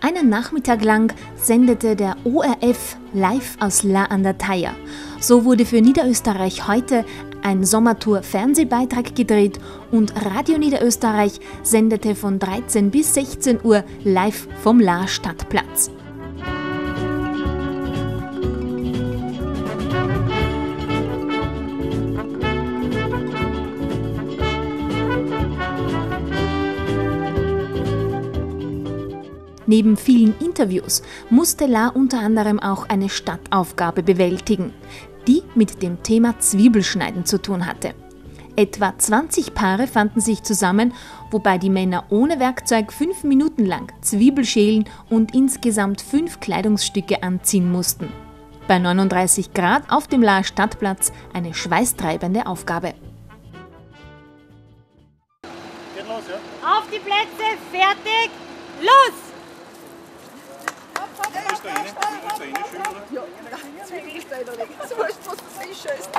Einen Nachmittag lang sendete der ORF live aus La an der Thaya. So wurde für Niederösterreich heute ein Sommertour-Fernsehbeitrag gedreht und Radio Niederösterreich sendete von 13 bis 16 Uhr live vom La Stadtplatz. Neben vielen Interviews musste La unter anderem auch eine Stadtaufgabe bewältigen, die mit dem Thema Zwiebelschneiden zu tun hatte. Etwa 20 Paare fanden sich zusammen, wobei die Männer ohne Werkzeug fünf Minuten lang Zwiebel schälen und insgesamt fünf Kleidungsstücke anziehen mussten. Bei 39 Grad auf dem Lahr Stadtplatz eine schweißtreibende Aufgabe. Los, ja? Auf die Plätze, fertig, leider nicht. Sonst muss das einschießen.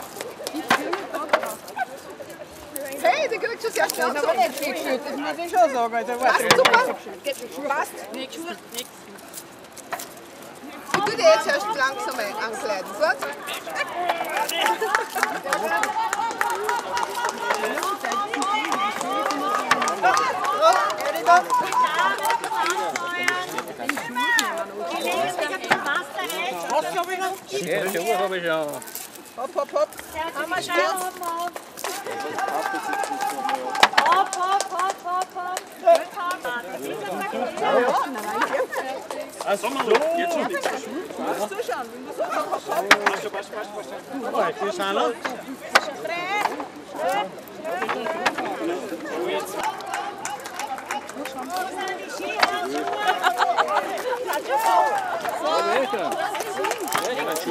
Hey, du kriegst schon sehr schnell zurück. Ich habe nicht geschüttet, das muss ich schon sagen. Also, was? Super. Passt? Nicht nichts. Ich würde jetzt erst langsam ankleiden, gut? Oh, oh, oh. Schaufeln. Schön, schön, habe ich auch. Hopp, hopp, hopp. Komm mal schnell hopp, hopp. Hopp, hopp, hopp, hopp, hopp. Also, mal los. Jetzt schon nicht. Musst du schon. Hopp, hopp, hopp. Passt, passt, passt. Gut, viel schneller. Jetzt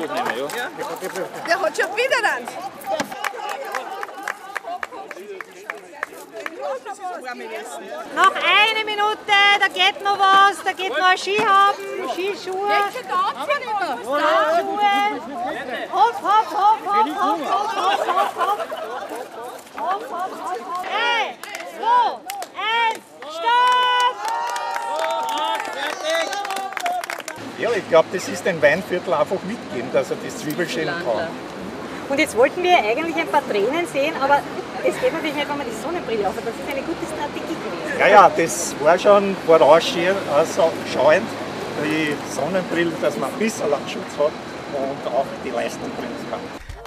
noch. Der hat schon wieder dann. Noch eine Minute, da geht noch was, da geht noch ein Ski haben, Skischuhe, Skischuhe. Hopp, hopp, hopp, hopp, hopp, hopp, hopp, hopp, hopp. Hopp, hopp, hopp, ich glaube, das ist ein Weinviertel einfach mitgeben, dass er das Zwiebelschälen kann. Und jetzt wollten wir eigentlich ein paar Tränen sehen, aber es geht natürlich nicht, wenn man die Sonnenbrille auf hat. Das ist eine gute Strategie gewesen. Ja, ja, das war schon vorausschauend, also schauend, die Sonnenbrille, dass man ein bisschen Schutz hat und auch die Leistung bringen kann.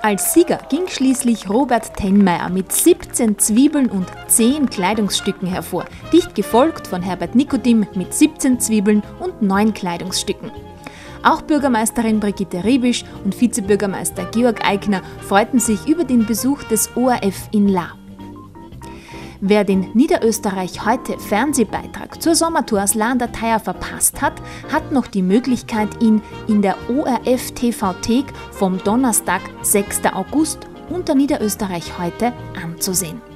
Als Sieger ging schließlich Robert Tenmeier mit 17 Zwiebeln und 10 Kleidungsstücken hervor, dicht gefolgt von Herbert Nikodim mit 17 Zwiebeln und 9 Kleidungsstücken. Auch Bürgermeisterin Brigitte Riebisch und Vizebürgermeister Georg Eigner freuten sich über den Besuch des ORF in La. Wer den Niederösterreich heute Fernsehbeitrag zur Sommertour aus La an der Thaya verpasst hat, hat noch die Möglichkeit, ihn in der ORF TV-Thek vom Donnerstag, 6. August unter Niederösterreich heute anzusehen.